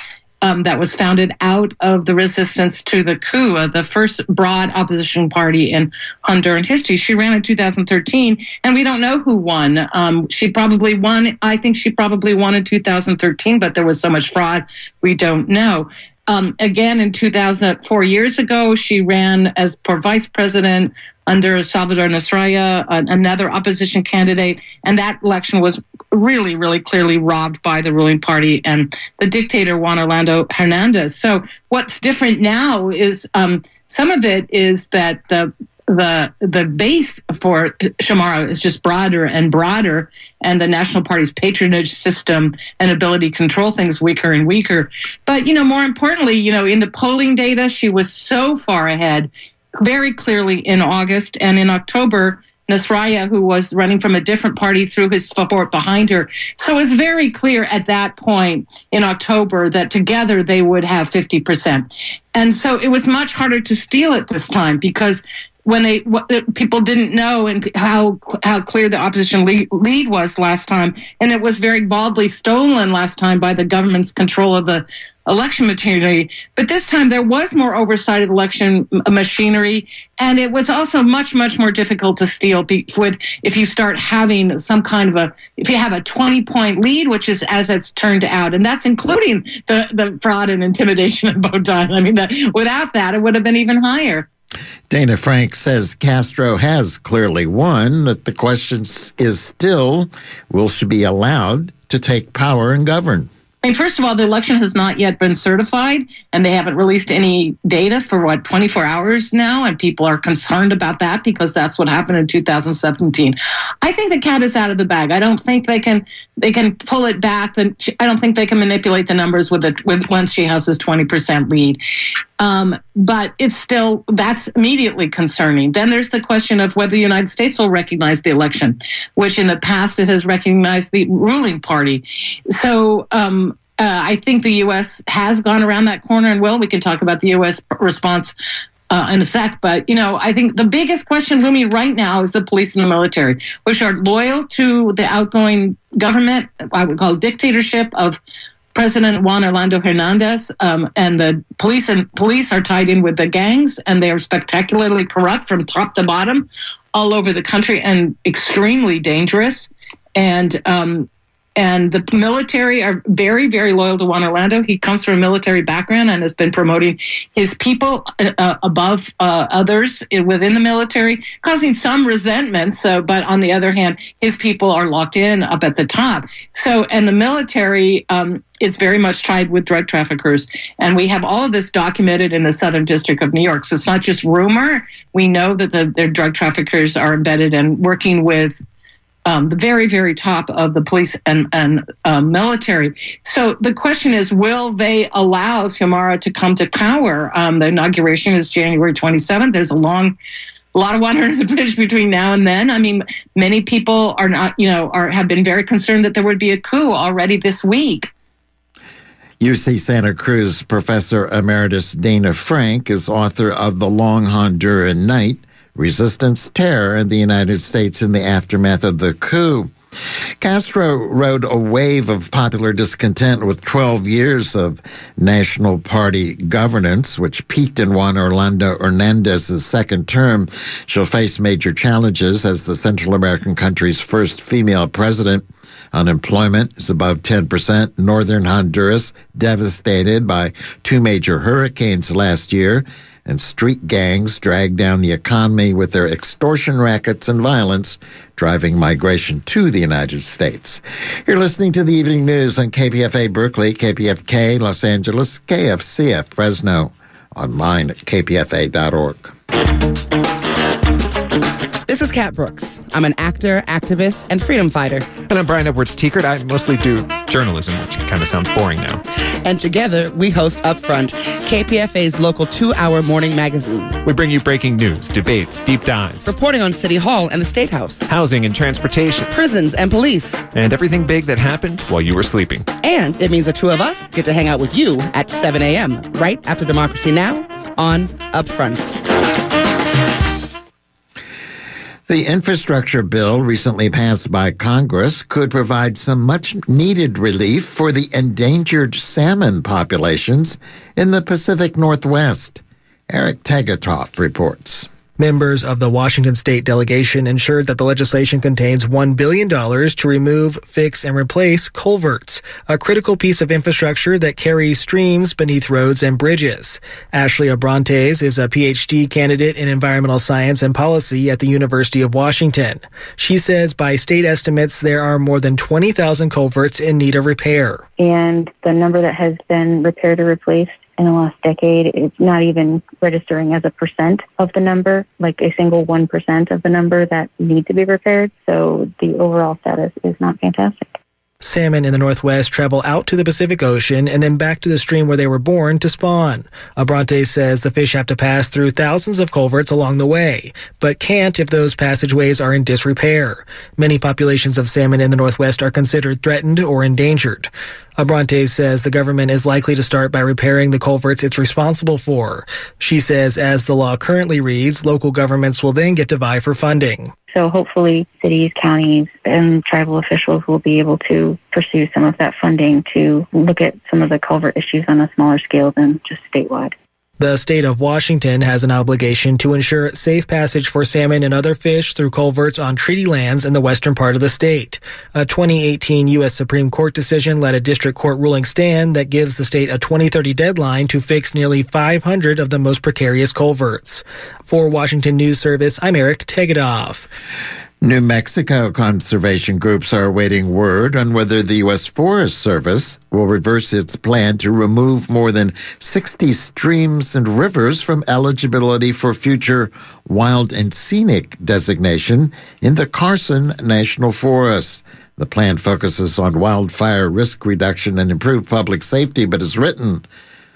um, that was founded out of the resistance to the coup, uh, the first broad opposition party in Honduran history. She ran in 2013, and we don't know who won. Um, she probably won. I think she probably won in 2013, but there was so much fraud, we don't know. Um, again, in 2000, four years ago, she ran as for vice president under Salvador Nasralla, another opposition candidate, and that election was really, really clearly robbed by the ruling party and the dictator Juan Orlando Hernandez. So, what's different now is um, some of it is that the the the base for Xiomara is just broader and broader, and the National Party's patronage system and ability to control things weaker and weaker. But you know, more importantly, you know, in the polling data, she was so far ahead, very clearly in August and in October. Nasralla, who was running from a different party, threw his support behind her. So it was very clear at that point in October that together they would have 50%. And so it was much harder to steal it this time because when they what, uh, people didn't know and how how clear the opposition lead, lead, was last time, and it was very baldly stolen last time by the government's control of the election machinery. But this time there was more oversight of election machinery, and it was also much much more difficult to steal with if you start having some kind of a if you have a twenty point lead, which is as it's turned out, and that's including the the fraud and intimidation of Bowdoin. I mean, the, without that, it would have been even higher. Dana Frank says Castro has clearly won, but the question is still will she be allowed to take power and govern? I mean, first of all, the election has not yet been certified, and they haven't released any data for what 24 hours now, and people are concerned about that because that's what happened in 2017. I think the cat is out of the bag. I don't think they can they can pull it back. And I don't think they can manipulate the numbers with it with once she has this 20% lead. Um, but it's still that's immediately concerning. Then there's the question of whether the United States will recognize the election, which in the past it has recognized the ruling party. So um, uh, I think the U.S. has gone around that corner and will. We can talk about the U.S. response uh, in a sec. But, you know, I think the biggest question looming right now is the police and the military, which are loyal to the outgoing government, I would call dictatorship of President Juan Orlando Hernandez, um, and the police and police are tied in with the gangs, and they are spectacularly corrupt from top to bottom, all over the country, and extremely dangerous. And um, and the military are very, very loyal to Juan Orlando. He comes from a military background and has been promoting his people uh, above uh, others within the military, causing some resentment. So, but on the other hand, his people are locked in up at the top. So, and the military um, is very much tied with drug traffickers. And we have all of this documented in the Southern District of New York. So it's not just rumor. We know that the, the drug traffickers are embedded and working with um, the very, very top of the police and, and uh, military. So the question is, will they allow Xiomara to come to power? Um, the inauguration is January 27th. There's a long a lot of water under the bridge between now and then. I mean, many people are not, you know, are have been very concerned that there would be a coup already this week. UC Santa Cruz professor emeritus Dana Frank is author of The Long Honduran Night Resistance, Terror in the United States in the Aftermath of the Coup. Castro rode a wave of popular discontent with 12 years of National Party governance, which peaked in Juan Orlando Hernandez's second term. She'll face major challenges as the Central American country's first female president. Unemployment is above 10%. Northern Honduras devastated by two major hurricanes last year and street gangs drag down the economy with their extortion rackets and violence, driving migration to the United States. You're listening to the evening news on KPFA Berkeley, KPFK Los Angeles, KFCF Fresno, online at kpfa.org. This is Kat Brooks. I'm an actor, activist, and freedom fighter. And I'm Brian Edwards Tiekert. I mostly do journalism, which kind of sounds boring now. And together, we host Upfront, KPFA's local two hour morning magazine. We bring you breaking news, debates, deep dives, reporting on City Hall and the State House, housing and transportation, prisons and police, and everything big that happened while you were sleeping. And it means the two of us get to hang out with you at 7 a.m., right after Democracy Now! on Upfront. The infrastructure bill recently passed by Congress could provide some much needed relief for the endangered salmon populations in the Pacific Northwest. Eric Tegethoff reports. Members of the Washington state delegation ensured that the legislation contains $1 billion to remove, fix, and replace culverts, a critical piece of infrastructure that carries streams beneath roads and bridges. Ashley Abrantes is a PhD candidate in environmental science and policy at the University of Washington. She says by state estimates, there are more than 20,000 culverts in need of repair. And the number that has been repaired or replaced in the last decade, it's not even registering as a percent of the number, like a single 1% of the number that need to be repaired. So the overall status is not fantastic. Salmon in the Northwest travel out to the Pacific Ocean and then back to the stream where they were born to spawn. Abrantes says the fish have to pass through thousands of culverts along the way, but can't if those passageways are in disrepair. Many populations of salmon in the Northwest are considered threatened or endangered. Abrantes says the government is likely to start by repairing the culverts it's responsible for. She says as the law currently reads, local governments will then get to vie for funding. So hopefully cities, counties, and tribal officials will be able to pursue some of that funding to look at some of the culvert issues on a smaller scale than just statewide. The state of Washington has an obligation to ensure safe passage for salmon and other fish through culverts on treaty lands in the western part of the state. A 2018 U.S. Supreme Court decision let a district court ruling stand that gives the state a 2030 deadline to fix nearly 500 of the most precarious culverts. For Washington News Service, I'm Eric Tegethoff. New Mexico conservation groups are awaiting word on whether the U.S. Forest Service will reverse its plan to remove more than 60 streams and rivers from eligibility for future wild and scenic designation in the Carson National Forest. The plan focuses on wildfire risk reduction and improved public safety, but is written,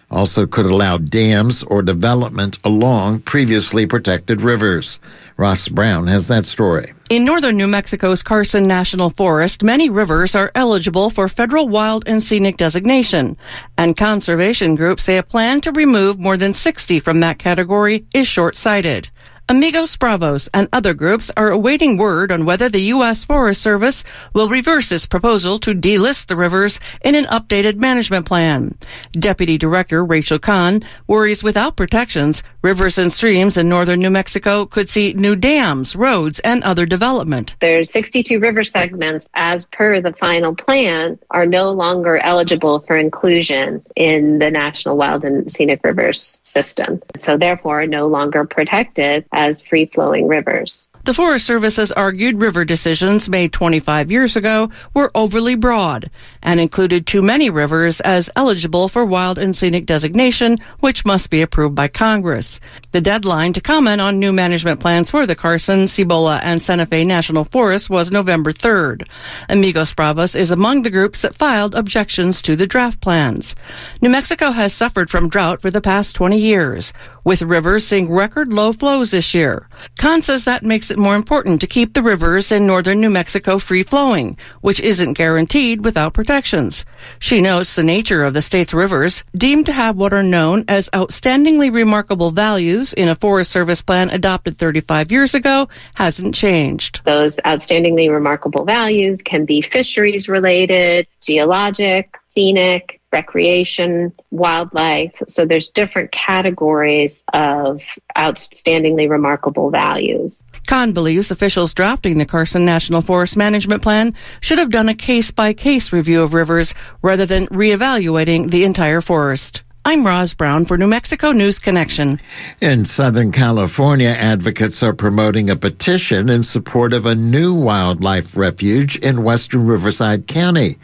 also could allow dams or development along previously protected rivers. Roz Brown has that story. In northern New Mexico's Carson National Forest, many rivers are eligible for federal wild and scenic designation, and conservation groups say a plan to remove more than 60 from that category is short-sighted. Amigos Bravos and other groups are awaiting word on whether the U.S. Forest Service will reverse its proposal to delist the rivers in an updated management plan. Deputy Director Rachel Conn worries without protections, rivers and streams in northern New Mexico could see new dams, roads, and other development. There's 62 river segments as per the final plan are no longer eligible for inclusion in the National Wild and Scenic Rivers system. So therefore no longer protected as free flowing rivers. The Forest Service has argued river decisions made 25 years ago were overly broad and included too many rivers as eligible for wild and scenic designation, which must be approved by Congress. The deadline to comment on new management plans for the Carson, Cibola, and Santa Fe National Forests was November 3rd. Amigos Bravos is among the groups that filed objections to the draft plans. New Mexico has suffered from drought for the past 20 years, with rivers seeing record low flows this year. Conn says that makes it more important to keep the rivers in northern New Mexico free flowing, which isn't guaranteed without protections. She notes the nature of the state's rivers, deemed to have what are known as outstandingly remarkable values in a Forest Service plan adopted 35 years ago, hasn't changed. Those outstandingly remarkable values can be fisheries related, geologic, scenic, recreation, wildlife. So there's different categories of outstandingly remarkable values. Conn believes officials drafting the Carson National Forest Management Plan should have done a case by case review of rivers rather than reevaluating the entire forest. I'm Roz Brown for New Mexico News Connection. In Southern California, advocates are promoting a petition in support of a new wildlife refuge in western Riverside County.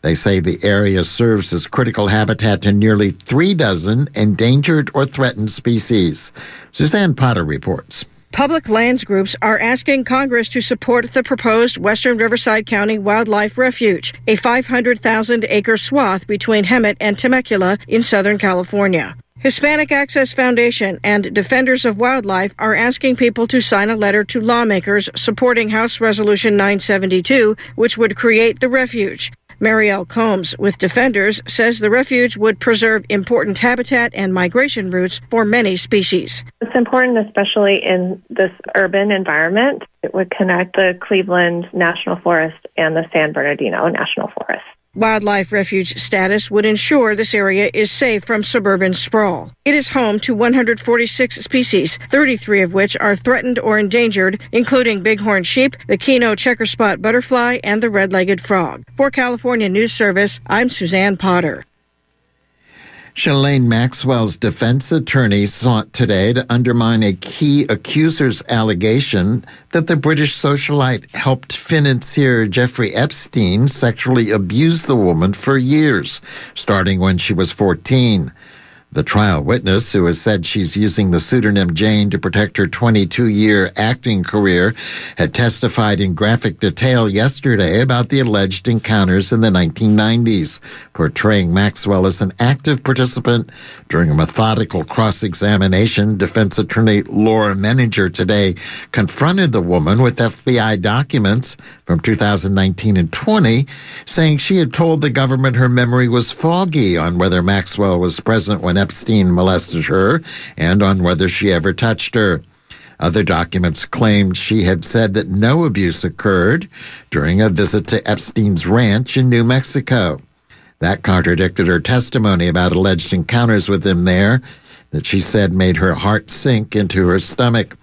They say the area serves as critical habitat to nearly three dozen endangered or threatened species. Suzanne Potter reports. Public lands groups are asking Congress to support the proposed Western Riverside County Wildlife Refuge, a 500,000 acre swath between Hemet and Temecula in Southern California. Hispanic Access Foundation and Defenders of Wildlife are asking people to sign a letter to lawmakers supporting House Resolution 972, which would create the refuge. Marielle Combs with Defenders says the refuge would preserve important habitat and migration routes for many species. It's important, especially in this urban environment. It would connect the Cleveland National Forest and the San Bernardino National Forest. Wildlife refuge status would ensure this area is safe from suburban sprawl. It is home to 146 species, 33 of which are threatened or endangered, including bighorn sheep, the Quino checkerspot butterfly, and the red-legged frog. For California News Service, I'm Suzanne Potter. Ghislaine Maxwell's defense attorney sought today to undermine a key accuser's allegation that the British socialite helped financier Jeffrey Epstein sexually abuse the woman for years, starting when she was 14. The trial witness, who has said she's using the pseudonym Jane to protect her 22 year acting career, had testified in graphic detail yesterday about the alleged encounters in the 1990s, portraying Maxwell as an active participant during a methodical cross examination. Defense attorney Laura Menninger today confronted the woman with FBI documents from 2019 and 20, saying she had told the government her memory was foggy on whether Maxwell was present when Epstein molested her and on whether she ever touched her. Other documents claimed she had said that no abuse occurred during a visit to Epstein's ranch in New Mexico. That contradicted her testimony about alleged encounters with him there that she said made her heart sink into her stomach.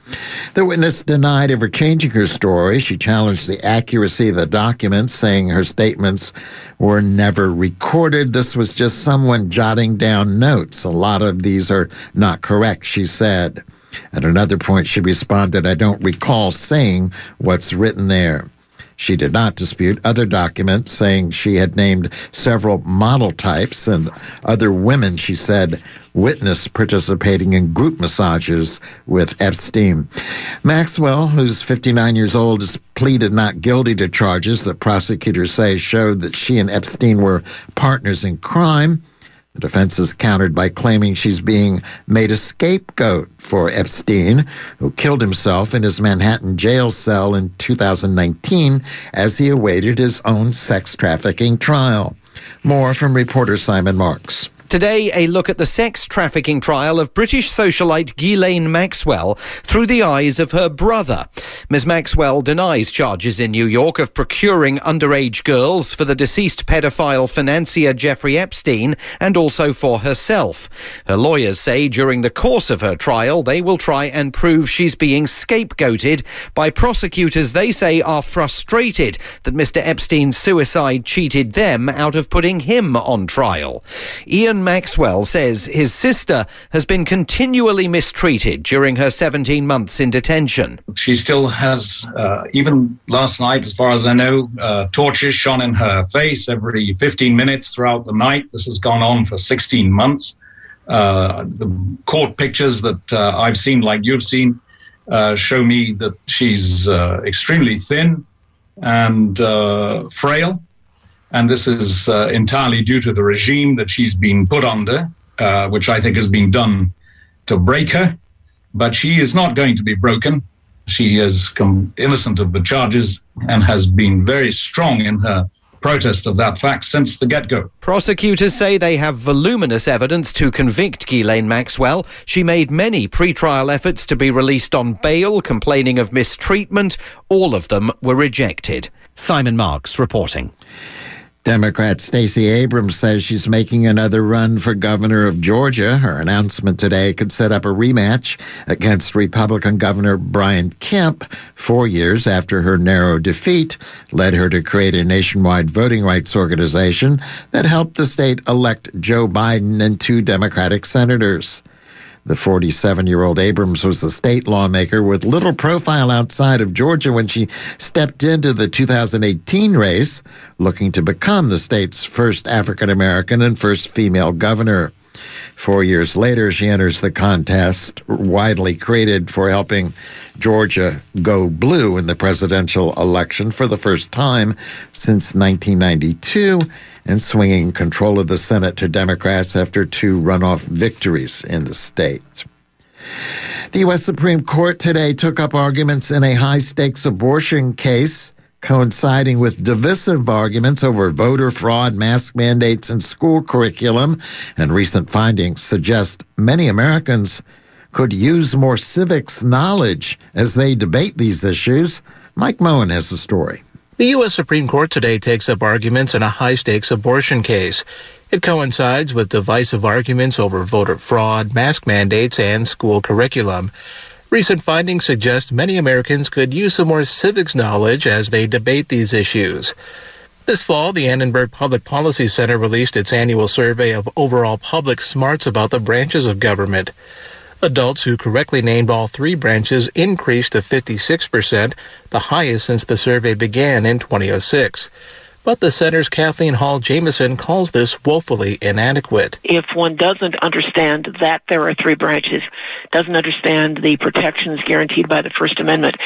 The witness denied ever changing her story. She challenged the accuracy of the documents, saying her statements were never recorded. This was just someone jotting down notes. A lot of these are not correct, she said. At another point, she responded, I don't recall saying what's written there. She did not dispute other documents, saying she had named several model types and other women, she said, witnessed participating in group massages with Epstein. Maxwell, who's 59 years old, has pleaded not guilty to charges that prosecutors say showed that she and Epstein were partners in crime. The defense is countered by claiming she's being made a scapegoat for Epstein, who killed himself in his Manhattan jail cell in 2019 as he awaited his own sex trafficking trial. More from reporter Simon Marks. Today, a look at the sex trafficking trial of British socialite Ghislaine Maxwell through the eyes of her brother. Ms. Maxwell denies charges in New York of procuring underage girls for the deceased pedophile financier Jeffrey Epstein and also for herself. Her lawyers say during the course of her trial, they will try and prove she's being scapegoated by prosecutors they say are frustrated that Mr. Epstein's suicide cheated them out of putting him on trial. Ian Maxwell says his sister has been continually mistreated during her 17 months in detention. She still has, uh, even last night, as far as I know, uh, torches shone in her face every 15 minutes throughout the night. This has gone on for 16 months. Uh, the court pictures that uh, I've seen, like you've seen, uh, show me that she's uh, extremely thin and frail and this is uh, entirely due to the regime that she's been put under, uh, which I think has been done to break her. But she is not going to be broken. She is com- innocent of the charges and has been very strong in her protest of that fact since the get go. Prosecutors say they have voluminous evidence to convict Ghislaine Maxwell. She made many pre-trial efforts to be released on bail, complaining of mistreatment. All of them were rejected. Simon Marks reporting. Democrat Stacey Abrams says she's making another run for governor of Georgia. Her announcement today could set up a rematch against Republican Governor Brian Kemp, four years after her narrow defeat led her to create a nationwide voting rights organization that helped the state elect Joe Biden and two Democratic senators. The 47 year old Abrams was a state lawmaker with little profile outside of Georgia when she stepped into the 2018 race, looking to become the state's first African American and first female governor. Four years later, she enters the contest widely created for helping Georgia go blue in the presidential election for the first time since 1992 and swinging control of the Senate to Democrats after two runoff victories in the state. The U.S. Supreme Court today took up arguments in a high stakes abortion case coinciding with divisive arguments over voter fraud, mask mandates, and school curriculum. And recent findings suggest many Americans could use more civics knowledge as they debate these issues. Mike Moen has the story. The U.S. Supreme Court today takes up arguments in a high stakes abortion case. It coincides with divisive arguments over voter fraud, mask mandates, and school curriculum. Recent findings suggest many Americans could use some more civics knowledge as they debate these issues. This fall, the Annenberg Public Policy Center released its annual survey of overall public smarts about the branches of government. Adults who correctly named all three branches increased to 56%, the highest since the survey began in 2006. But the center's Kathleen Hall Jamieson calls this woefully inadequate. If one doesn't understand that there are three branches, doesn't understand the protections guaranteed by the First Amendment,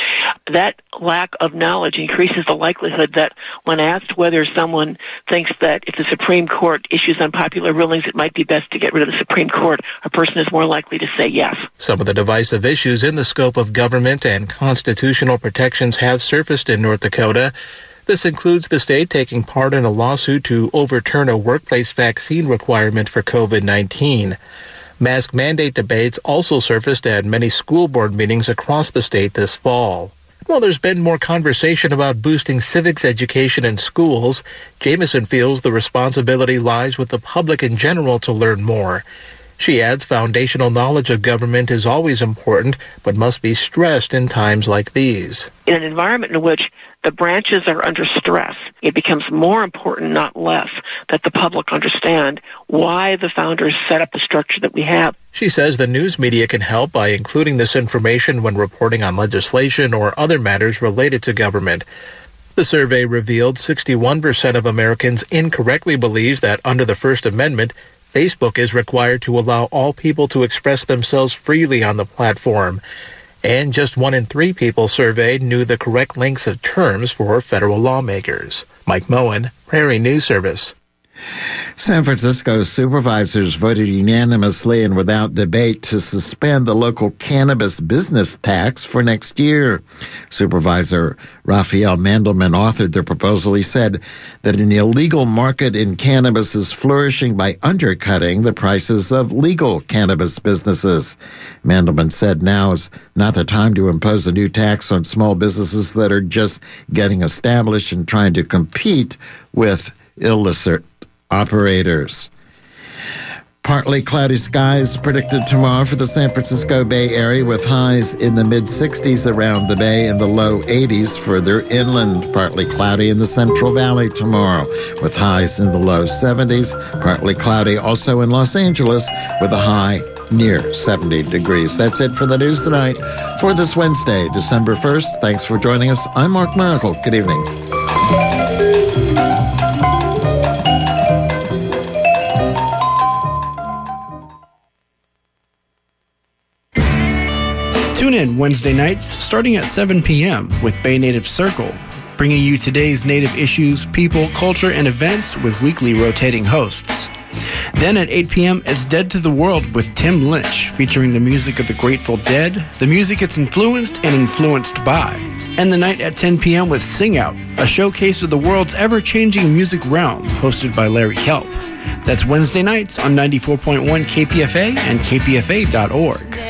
that lack of knowledge increases the likelihood that when asked whether someone thinks that if the Supreme Court issues unpopular rulings, it might be best to get rid of the Supreme Court, a person is more likely to say yes. Some of the divisive issues in the scope of government and constitutional protections have surfaced in North Dakota. This includes the state taking part in a lawsuit to overturn a workplace vaccine requirement for COVID 19. Mask mandate debates also surfaced at many school board meetings across the state this fall. While there's been more conversation about boosting civics education in schools, Jamieson feels the responsibility lies with the public in general to learn more. She adds foundational knowledge of government is always important, but must be stressed in times like these. In an environment in which the branches are under stress, it becomes more important, not less, that the public understand why the founders set up the structure that we have. She says the news media can help by including this information when reporting on legislation or other matters related to government. The survey revealed 61% of Americans incorrectly believes that under the First Amendment, Facebook is required to allow all people to express themselves freely on the platform. And just one in three people surveyed knew the correct lengths of terms for federal lawmakers. Mike Moen, Prairie News Service. San Francisco supervisors voted unanimously and without debate to suspend the local cannabis business tax for next year. Supervisor Rafael Mandelman authored the proposal. He said that an illegal market in cannabis is flourishing by undercutting the prices of legal cannabis businesses. Mandelman said now is not the time to impose a new tax on small businesses that are just getting established and trying to compete with illicit operators. Partly cloudy skies predicted tomorrow for the San Francisco Bay Area with highs in the mid 60s around the bay and the low 80s further inland. Partly cloudy in the Central Valley tomorrow with highs in the low 70s. Partly cloudy also in Los Angeles with a high near 70 degrees. That's it for the news tonight for this Wednesday, December 1st. Thanks for joining us. I'm Mark Mericle. Good evening. Tune in Wednesday nights starting at 7 p.m. with Bay Native Circle, bringing you today's Native issues, people, culture, and events with weekly rotating hosts. Then at 8 p.m., it's Dead to the World with Tim Lynch, featuring the music of the Grateful Dead, the music it's influenced and influenced by. And the night at 10 p.m. with Sing Out, a showcase of the world's ever changing music realm, hosted by Larry Kelp. That's Wednesday nights on 94.1 KPFA and kpfa.org.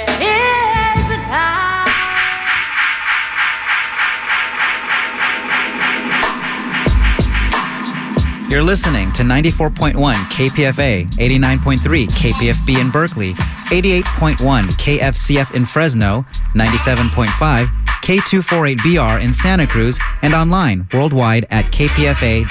You're listening to 94.1 KPFA, 89.3 KPFB in Berkeley, 88.1 KFCF in Fresno, 97.5 K248BR in Santa Cruz, and online worldwide at kpfa.org.